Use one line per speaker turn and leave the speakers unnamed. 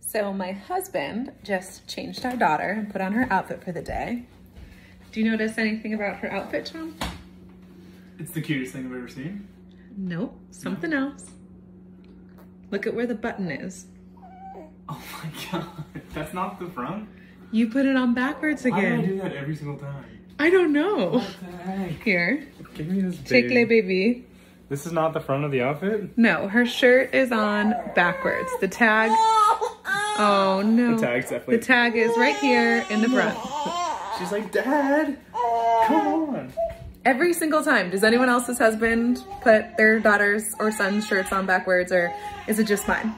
So my husband just changed our daughter and put on her outfit for the day. Do you notice anything about her outfit, Tom?
It's the cutest thing I've ever seen.
Nope, something else. Look at where the button is.
Oh my god, that's not the front?
You put it on backwards
Why do I do that every single time?
I don't know.
What the heck?
Here,
Give me this
take
baby.
le baby.
This is not the front of the outfit?
No, her shirt is on backwards. The tag, oh no.
The tag's definitely-
The tag is right here in the front.
She's like, Dad, come on.
Every single time. Does anyone else's husband put their daughter's or son's shirts on backwards or is it just mine?